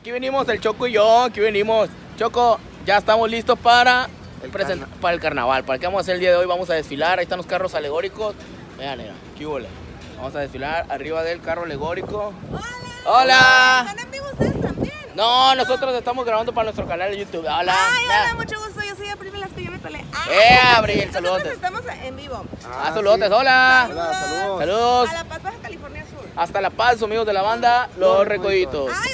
Aquí venimos el Choco y yo, aquí venimos. Choco, ya estamos listos para el, present- para el carnaval. ¿Para qué vamos a hacer el día de hoy? Vamos a desfilar. Ahí están los carros alegóricos. Vean, mira, qué huele. Vamos a desfilar arriba del carro alegórico. ¡Hola! ¿Están en vivo ustedes también? No, nosotros estamos grabando para nuestro canal de YouTube. Hola. Ay, hola, mucho gusto. Yo soy April Velasco, yo me peleé. Ay, Eh, Abril, nosotros saludotes. estamos en vivo. Ah, saludos, hola. Saludos. Saludos. A La Paz, Baja California Sur. Hasta La Paz, amigos de la banda, Los Recoditos. Ay,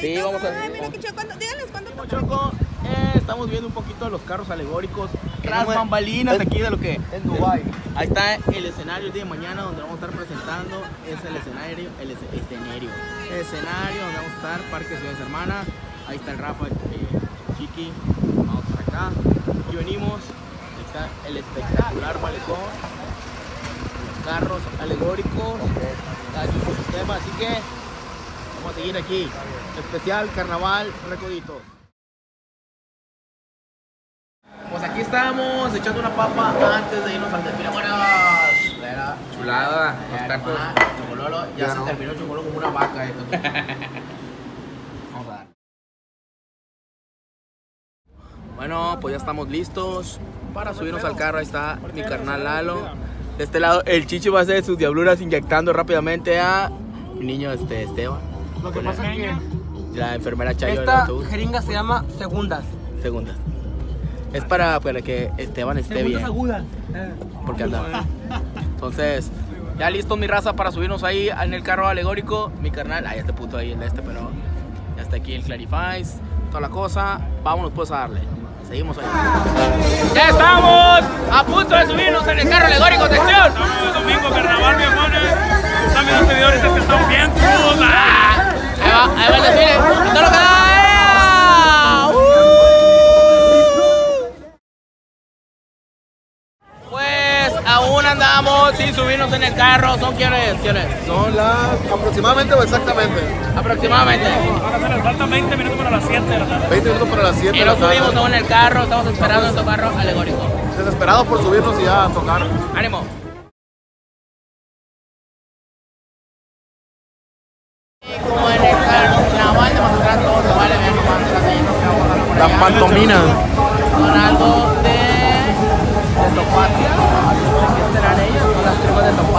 de los recoditos. Sí, vamos a- Ay, mira qué chido. ¿Cuándo- Díganles cuándo tocan. Choco, eh, estamos viendo un poquito los carros alegóricos, tras bambalinas aquí de lo que En Dubai. Ahí está el escenario el día de mañana donde vamos a estar presentando. Es el escenario, el es- escenario. Escenario donde vamos a estar, Parque Ciudades Hermanas. Ahí está el Rafa, eh, Chiqui. Vamos para acá. Aquí venimos. Ahí está el espectacular malecón. Los carros alegóricos. Quien con su tema. Así que vamos a seguir aquí. Especial Carnaval Recoditos. Pues aquí estamos echando una papa antes de irnos al desfile. Era- Chulada. Los tacos. Chocololo, ya, Ya se no. terminó Chocololo como una vaca. esto. Vamos a dar. Bueno, pues ya estamos listos para subirnos al carro. Ahí está mi carnal Lalo. De este lado, el Chichi va a hacer sus diabluras inyectando rápidamente a mi niño este, Esteban. Lo que pasa es que La enfermera Chayo Esta jeringa se llama segundas. Segundas. Es para, para que Esteban esté bien. agudas. Porque anda. Entonces, ya listos mi raza para subirnos ahí en el carro alegórico. Mi carnal, ah, ya te puto ahí el de este, pero ya está aquí el Clarifies, toda la cosa. Vámonos pues a darle. Seguimos ahí. ¡Ya estamos! A punto de subirnos en el carro alegórico, atención. Domingo, carnaval, mi hermano. Aún andamos sin subirnos en el carro. ¿Son quiénes? ¿Quiénes? son las aproximadamente o exactamente Aproximadamente. Ahora les faltan 20 minutos para las 7 de la tarde. 20 minutos para las 7 Y de la nos subimos tarde. aún en el carro. Estamos esperando nuestro carro alegórico. Desesperados por subirnos y ya a tocar. ¡Ánimo! Y como en el carnaval de Mazatlán se vale, la pantomina. Con algo de, de que ellos, con las tripas de tambor.